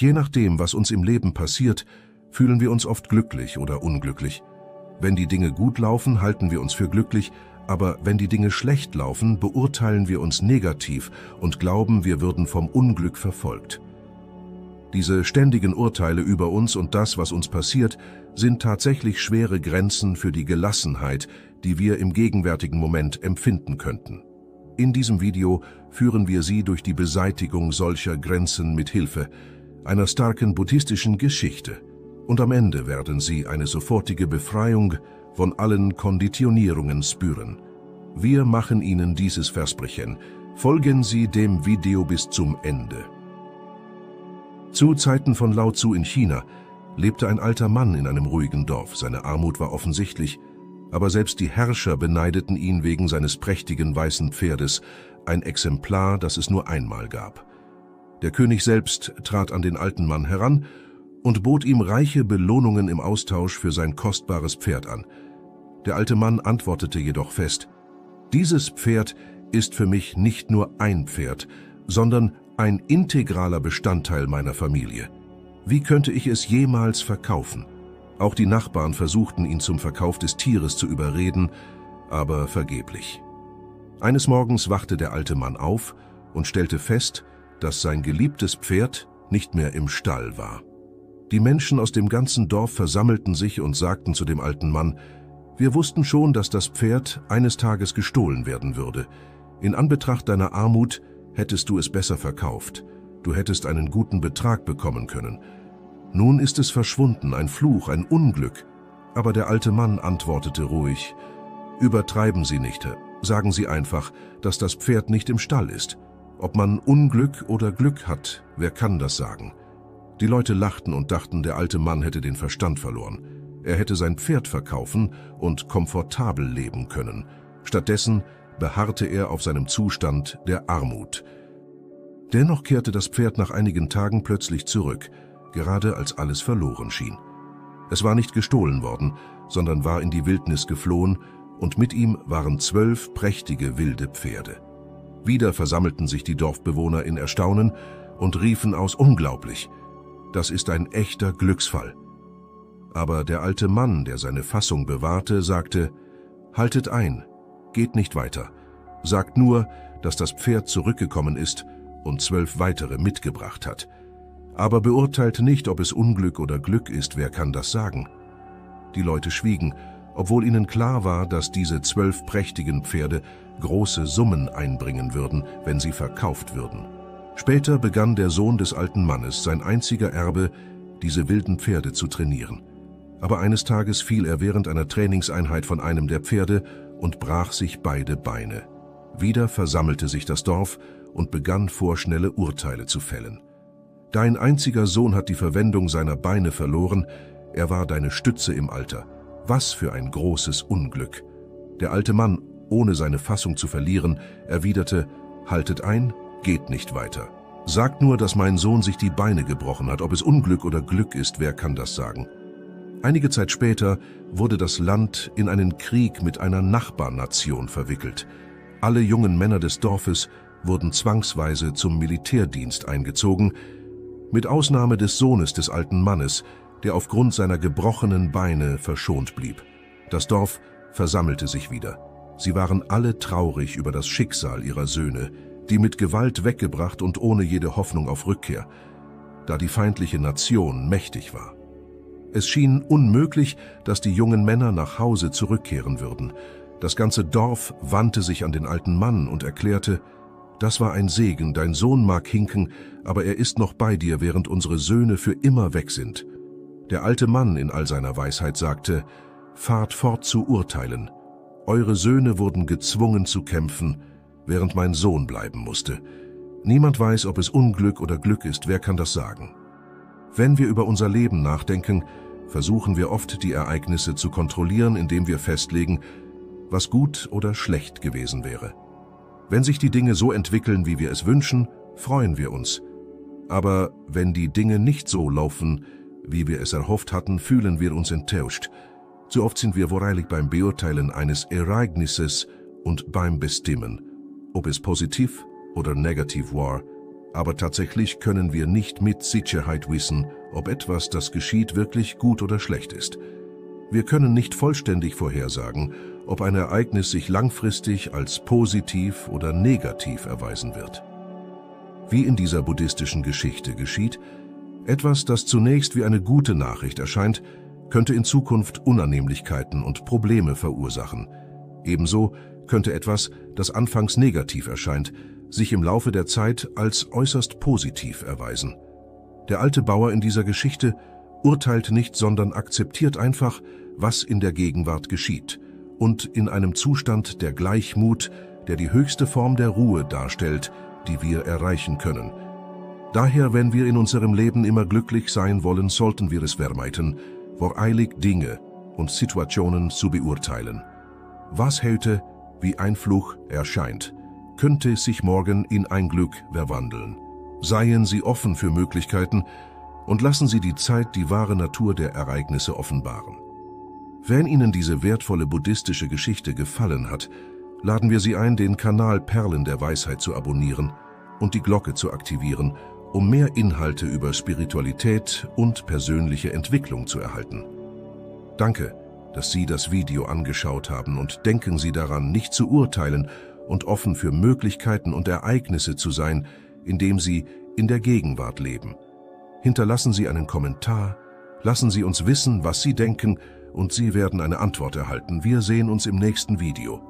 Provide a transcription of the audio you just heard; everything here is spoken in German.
Je nachdem, was uns im Leben passiert, fühlen wir uns oft glücklich oder unglücklich. Wenn die Dinge gut laufen, halten wir uns für glücklich, aber wenn die Dinge schlecht laufen, beurteilen wir uns negativ und glauben, wir würden vom Unglück verfolgt. Diese ständigen Urteile über uns und das, was uns passiert, sind tatsächlich schwere Grenzen für die Gelassenheit, die wir im gegenwärtigen Moment empfinden könnten. In diesem Video führen wir Sie durch die Beseitigung solcher Grenzen mit Hilfe einer starken buddhistischen Geschichte. Und am Ende werden Sie eine sofortige Befreiung von allen Konditionierungen spüren. Wir machen Ihnen dieses Versprechen. Folgen Sie dem Video bis zum Ende. Zu Zeiten von Lao Tzu in China lebte ein alter Mann in einem ruhigen Dorf. Seine Armut war offensichtlich, aber selbst die Herrscher beneideten ihn wegen seines prächtigen weißen Pferdes, ein Exemplar, das es nur einmal gab. Der König selbst trat an den alten Mann heran und bot ihm reiche Belohnungen im Austausch für sein kostbares Pferd an. Der alte Mann antwortete jedoch fest, dieses Pferd ist für mich nicht nur ein Pferd, sondern ein integraler Bestandteil meiner Familie. Wie könnte ich es jemals verkaufen? Auch die Nachbarn versuchten ihn zum Verkauf des Tieres zu überreden, aber vergeblich. Eines Morgens wachte der alte Mann auf und stellte fest, dass sein geliebtes Pferd nicht mehr im Stall war. Die Menschen aus dem ganzen Dorf versammelten sich und sagten zu dem alten Mann, wir wussten schon, dass das Pferd eines Tages gestohlen werden würde. In Anbetracht deiner Armut hättest du es besser verkauft. Du hättest einen guten Betrag bekommen können. Nun ist es verschwunden, ein Fluch, ein Unglück. Aber der alte Mann antwortete ruhig, Übertreiben Sie nicht, sagen Sie einfach, dass das Pferd nicht im Stall ist. Ob man Unglück oder Glück hat, wer kann das sagen? Die Leute lachten und dachten, der alte Mann hätte den Verstand verloren. Er hätte sein Pferd verkaufen und komfortabel leben können. Stattdessen beharrte er auf seinem Zustand der Armut. Dennoch kehrte das Pferd nach einigen Tagen plötzlich zurück, gerade als alles verloren schien. Es war nicht gestohlen worden, sondern war in die Wildnis geflohen, und mit ihm waren zwölf prächtige wilde Pferde. Wieder versammelten sich die Dorfbewohner in Erstaunen und riefen aus unglaublich. Das ist ein echter Glücksfall. Aber der alte Mann, der seine Fassung bewahrte, sagte, Haltet ein, geht nicht weiter. Sagt nur, dass das Pferd zurückgekommen ist und zwölf weitere mitgebracht hat. Aber beurteilt nicht, ob es Unglück oder Glück ist, wer kann das sagen? Die Leute schwiegen, obwohl ihnen klar war, dass diese zwölf prächtigen Pferde große Summen einbringen würden, wenn sie verkauft würden. Später begann der Sohn des alten Mannes, sein einziger Erbe, diese wilden Pferde zu trainieren. Aber eines Tages fiel er während einer Trainingseinheit von einem der Pferde und brach sich beide Beine. Wieder versammelte sich das Dorf und begann vorschnelle Urteile zu fällen. Dein einziger Sohn hat die Verwendung seiner Beine verloren, er war deine Stütze im Alter. Was für ein großes Unglück. Der alte Mann, ohne seine Fassung zu verlieren, erwiderte, Haltet ein, geht nicht weiter. Sagt nur, dass mein Sohn sich die Beine gebrochen hat. Ob es Unglück oder Glück ist, wer kann das sagen? Einige Zeit später wurde das Land in einen Krieg mit einer Nachbarnation verwickelt. Alle jungen Männer des Dorfes wurden zwangsweise zum Militärdienst eingezogen, mit Ausnahme des Sohnes des alten Mannes, der aufgrund seiner gebrochenen Beine verschont blieb. Das Dorf versammelte sich wieder. Sie waren alle traurig über das Schicksal ihrer Söhne, die mit Gewalt weggebracht und ohne jede Hoffnung auf Rückkehr, da die feindliche Nation mächtig war. Es schien unmöglich, dass die jungen Männer nach Hause zurückkehren würden. Das ganze Dorf wandte sich an den alten Mann und erklärte, das war ein Segen, dein Sohn mag hinken, aber er ist noch bei dir, während unsere Söhne für immer weg sind. Der alte Mann in all seiner Weisheit sagte, fahrt fort zu urteilen. Eure Söhne wurden gezwungen zu kämpfen, während mein Sohn bleiben musste. Niemand weiß, ob es Unglück oder Glück ist, wer kann das sagen? Wenn wir über unser Leben nachdenken, versuchen wir oft die Ereignisse zu kontrollieren, indem wir festlegen, was gut oder schlecht gewesen wäre. Wenn sich die Dinge so entwickeln, wie wir es wünschen, freuen wir uns. Aber wenn die Dinge nicht so laufen, wie wir es erhofft hatten, fühlen wir uns enttäuscht. Zu oft sind wir voreilig beim Beurteilen eines Ereignisses und beim Bestimmen, ob es positiv oder negativ war, aber tatsächlich können wir nicht mit Sicherheit wissen, ob etwas, das geschieht, wirklich gut oder schlecht ist. Wir können nicht vollständig vorhersagen, ob ein Ereignis sich langfristig als positiv oder negativ erweisen wird. Wie in dieser buddhistischen Geschichte geschieht, etwas, das zunächst wie eine gute Nachricht erscheint, könnte in Zukunft Unannehmlichkeiten und Probleme verursachen. Ebenso könnte etwas, das anfangs negativ erscheint, sich im Laufe der Zeit als äußerst positiv erweisen. Der alte Bauer in dieser Geschichte urteilt nicht, sondern akzeptiert einfach, was in der Gegenwart geschieht und in einem Zustand der Gleichmut, der die höchste Form der Ruhe darstellt, die wir erreichen können. Daher, wenn wir in unserem Leben immer glücklich sein wollen, sollten wir es vermeiden, voreilig Dinge und Situationen zu beurteilen. Was heute wie ein Fluch erscheint, könnte sich morgen in ein Glück verwandeln. Seien Sie offen für Möglichkeiten und lassen Sie die Zeit die wahre Natur der Ereignisse offenbaren. Wenn Ihnen diese wertvolle buddhistische Geschichte gefallen hat, laden wir Sie ein, den Kanal Perlen der Weisheit zu abonnieren und die Glocke zu aktivieren, um mehr Inhalte über Spiritualität und persönliche Entwicklung zu erhalten. Danke, dass Sie das Video angeschaut haben und denken Sie daran, nicht zu urteilen und offen für Möglichkeiten und Ereignisse zu sein, indem Sie in der Gegenwart leben. Hinterlassen Sie einen Kommentar, lassen Sie uns wissen, was Sie denken und Sie werden eine Antwort erhalten. Wir sehen uns im nächsten Video.